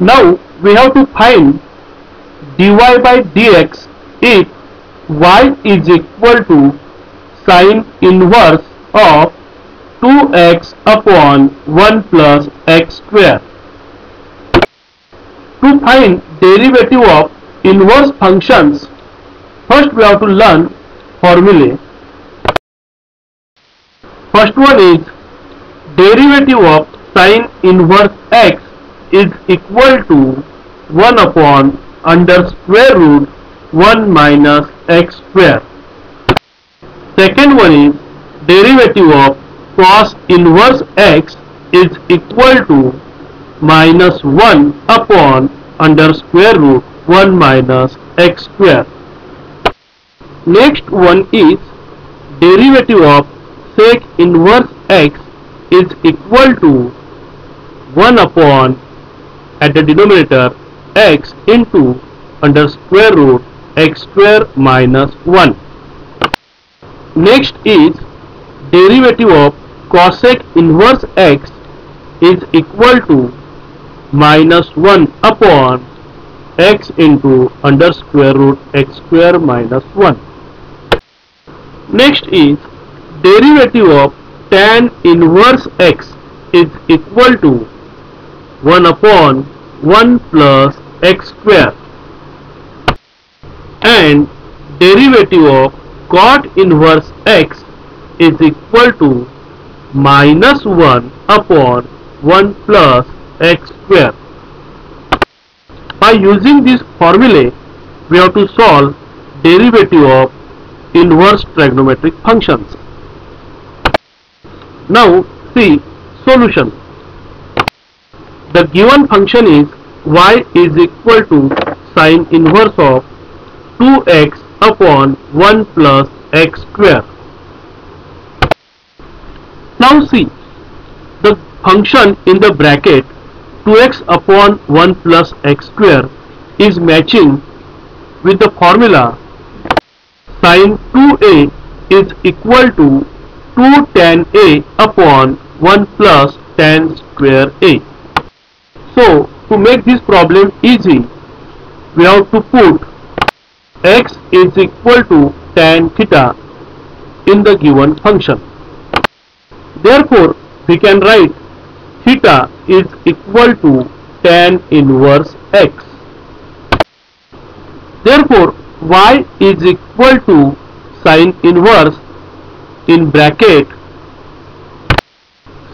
Now we have to find dy by dx if y is equal to sine inverse of 2x upon 1 plus x square. To find derivative of inverse functions, first we have to learn formulae. First one is derivative of sine inverse x is equal to 1 upon under square root 1 minus x square. Second one is derivative of cos inverse x is equal to minus 1 upon under square root 1 minus x square. Next one is derivative of sec inverse x is equal to 1 upon at the denominator x into under square root x square minus 1. Next is derivative of cosec inverse x is equal to minus 1 upon x into under square root x square minus 1. Next is derivative of tan inverse x is equal to 1 upon 1 plus x square and derivative of cot inverse x is equal to minus 1 upon 1 plus x square. By using this formula, we have to solve derivative of inverse trigonometric functions. Now see solution. The given function is y is equal to sine inverse of 2x upon 1 plus x square. Now see the function in the bracket 2x upon 1 plus x square is matching with the formula sine 2a is equal to 2 tan a upon 1 plus tan square a. So to make this problem easy, we have to put x is equal to tan theta in the given function. Therefore, we can write theta is equal to tan inverse x. Therefore, y is equal to sine inverse in bracket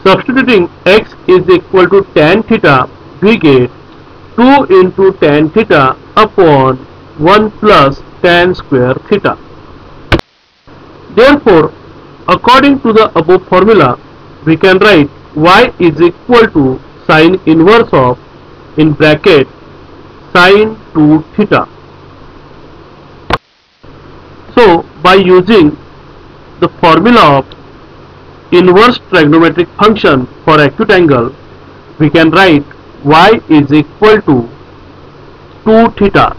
substituting x is equal to tan theta we get 2 into tan theta upon 1 plus tan square theta. Therefore, according to the above formula, we can write y is equal to sine inverse of in bracket sine 2 theta. So, by using the formula of inverse trigonometric function for acute angle, we can write y is equal to 2 theta.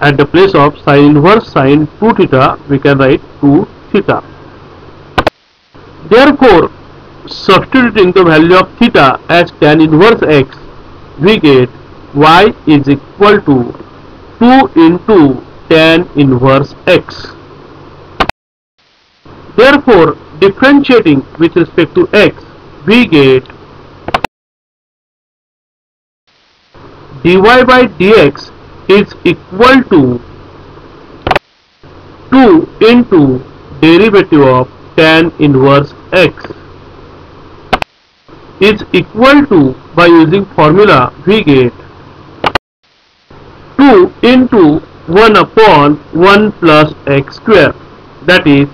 At the place of sine inverse sine 2 theta we can write 2 theta. Therefore substituting the value of theta as tan inverse x we get y is equal to 2 into tan inverse x. Therefore differentiating with respect to x we get dy by dx is equal to 2 into derivative of tan inverse x is equal to by using formula we get 2 into 1 upon 1 plus x square that is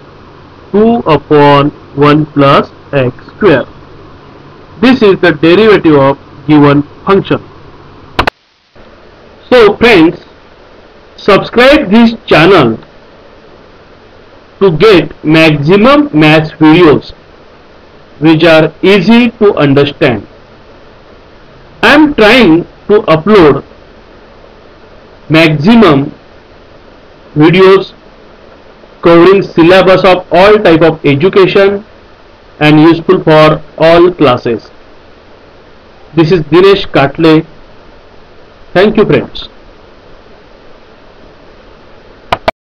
2 upon 1 plus x square. This is the derivative of given function. So friends, subscribe this channel to get maximum maths videos which are easy to understand. I am trying to upload maximum videos covering syllabus of all type of education and useful for all classes. This is Dinesh Katle Thank you friends.